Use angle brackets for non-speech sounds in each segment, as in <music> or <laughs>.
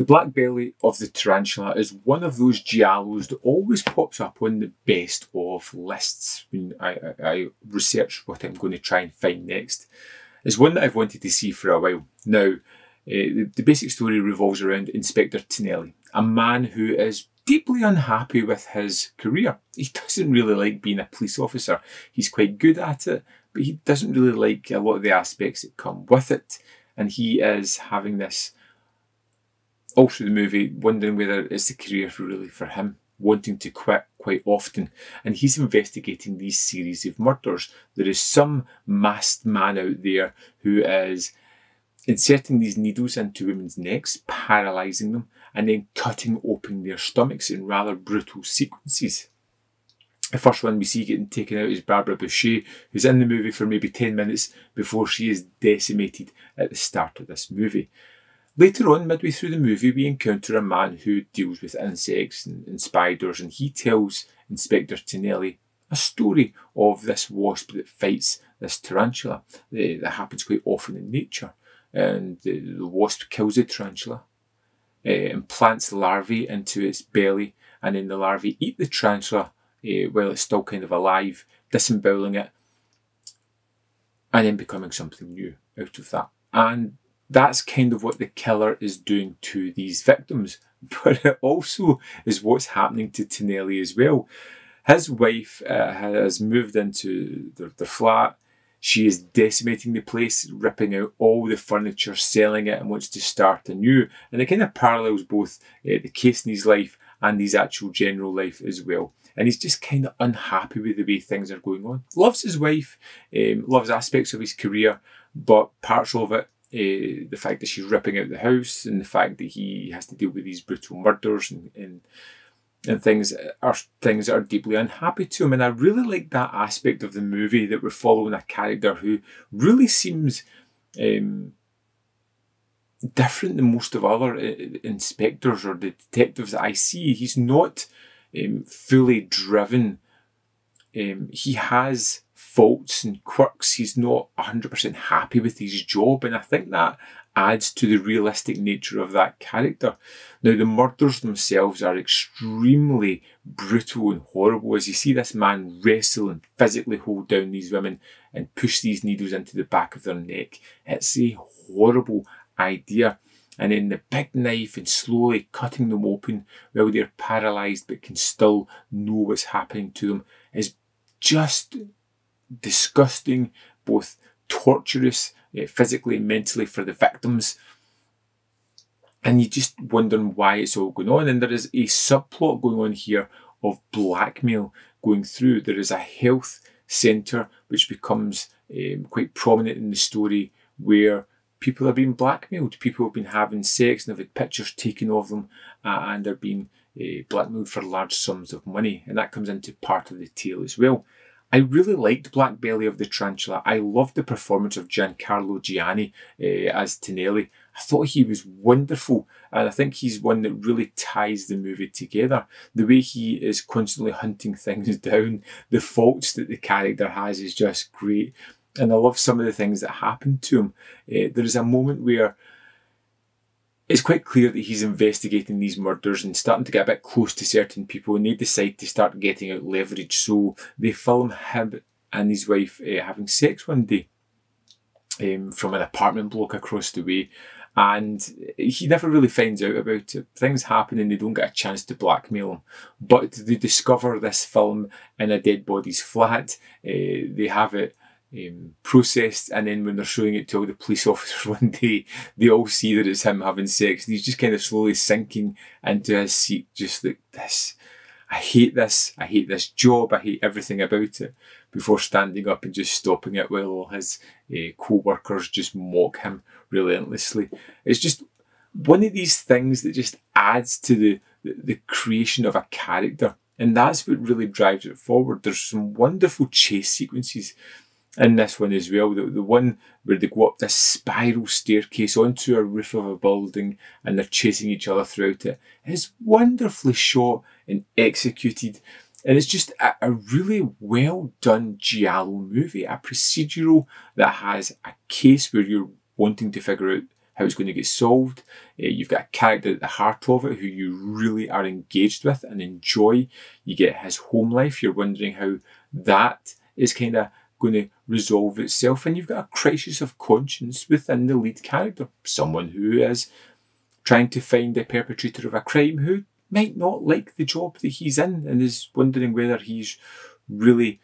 The black belly of the tarantula is one of those giallos that always pops up on the best of lists when I, I, I research what I'm going to try and find next. It's one that I've wanted to see for a while. Now, uh, the, the basic story revolves around Inspector Tonelli, a man who is deeply unhappy with his career. He doesn't really like being a police officer. He's quite good at it, but he doesn't really like a lot of the aspects that come with it. And he is having this all through the movie, wondering whether it's the career really for him, wanting to quit quite often. And he's investigating these series of murders. There is some masked man out there who is inserting these needles into women's necks, paralysing them, and then cutting open their stomachs in rather brutal sequences. The first one we see getting taken out is Barbara Bouchet, who's in the movie for maybe 10 minutes before she is decimated at the start of this movie. Later on, midway through the movie, we encounter a man who deals with insects and, and spiders, and he tells Inspector Tonelli a story of this wasp that fights this tarantula uh, that happens quite often in nature. And the, the wasp kills the tarantula, uh, implants larvae into its belly, and then the larvae eat the tarantula uh, while it's still kind of alive, disemboweling it, and then becoming something new out of that. And that's kind of what the killer is doing to these victims. <laughs> But it also is what's happening to Tonelli as well. His wife uh, has moved into the, their flat. She is decimating the place, ripping out all the furniture, selling it, and wants to start anew. And it kind of parallels both uh, the case in his life and his actual general life as well. And he's just kind of unhappy with the way things are going on. Loves his wife, um, loves aspects of his career, but parts of it uh, the fact that she's ripping out the house and the fact that he has to deal with these brutal murders and, and and things are things that are deeply unhappy to him. And I really like that aspect of the movie that we're following a character who really seems um, different than most of other uh, inspectors or the detectives that I see. He's not um, fully driven. Um, he has faults and quirks. He's not 100% happy with his job, and I think that adds to the realistic nature of that character. Now, the murders themselves are extremely brutal and horrible as you see this man wrestle and physically hold down these women and push these needles into the back of their neck. It's a horrible idea. And then the big knife and slowly cutting them open while they're paralysed but can still know what's happening to them is just disgusting, both torturous, uh, physically and mentally for the victims. And you just wondering why it's all going on. And there is a subplot going on here of blackmail going through. There is a health centre which becomes um, quite prominent in the story where people are being blackmailed. People have been having sex and have had pictures taken of them uh, and they're being uh, blackmailed for large sums of money. And that comes into part of the tale as well. I really liked Black Belly of the Tarantula. I loved the performance of Giancarlo Gianni uh, as Tonelli. I thought he was wonderful, and I think he's one that really ties the movie together. The way he is constantly hunting things <laughs> down, the faults that the character has is just great. And I love some of the things that happen to him. Uh, there is a moment where it's quite clear that he's investigating these murders and starting to get a bit close to certain people, and they decide to start getting out leverage. So they film him and his wife uh, having sex one day um, from an apartment block across the way. And he never really finds out about it. Things happen and they don't get a chance to blackmail him. But they discover this film in a dead body's flat. Uh, they have it um, processed, and then when they're showing it to all the police <laughs> officers one day, they all see that it's him having sex, and he's just kind of slowly sinking into his seat, just like this. I hate this. I hate this job. I hate everything about it. Before standing up and just stopping it while all his uh, co-workers just mock him relentlessly. It's just one of these things that just adds to the, the, the creation of a character. And that's what really drives it forward. There's some wonderful chase sequences in this one as well. The, the one where they go up this spiral staircase onto a roof of a building and they're chasing each other throughout it is wonderfully shot and executed. And it's just a, a really well done Giallo movie, a procedural that has a case where you're wanting to figure out how it's going to get solved. Uh, you've got a character at the heart of it who you really are engaged with and enjoy. You get his home life. You're wondering how that is kind of going to resolve itself. And you've got a crisis of conscience within the lead character, someone who is trying to find the perpetrator of a crime who might not like the job that he's in and is wondering whether he's really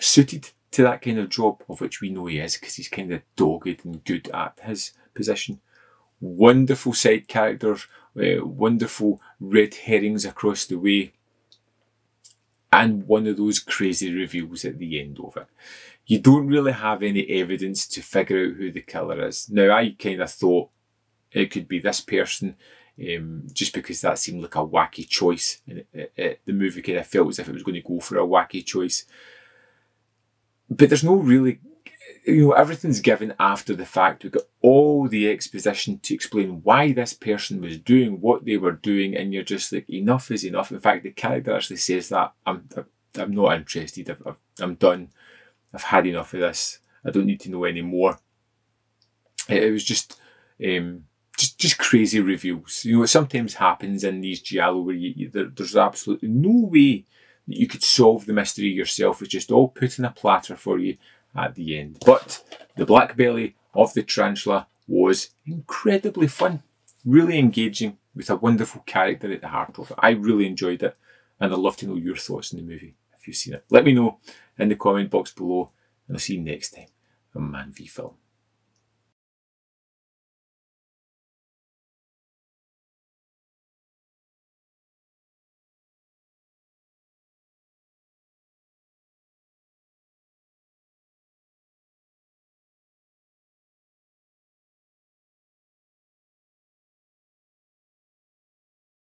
suited to that kind of job, of which we know he is because he's kind of dogged and good at his position. Wonderful side characters, uh, wonderful red herrings across the way, and one of those crazy reveals at the end of it. You don't really have any evidence to figure out who the killer is. Now, I kind of thought it could be this person, um, just because that seemed like a wacky choice. And it, it, it, the movie kind of felt as if it was going to go for a wacky choice. But there's no really, you know, everything's given after the fact. We've got all the exposition to explain why this person was doing what they were doing, and you're just like, enough is enough. In fact, the character actually says that I'm, I'm not interested. I've, I'm done. I've had enough of this. I don't need to know any more. It, it was just. Um, just just crazy reveals. You know, it sometimes happens in these giallo where you, you, there, there's absolutely no way that you could solve the mystery yourself. It's just all put in a platter for you at the end. But the black belly of the tarantula was incredibly fun, really engaging, with a wonderful character at the heart of it. I really enjoyed it, and I'd love to know your thoughts on the movie if you've seen it. Let me know in the comment box below, and I'll see you next time on Man v Film.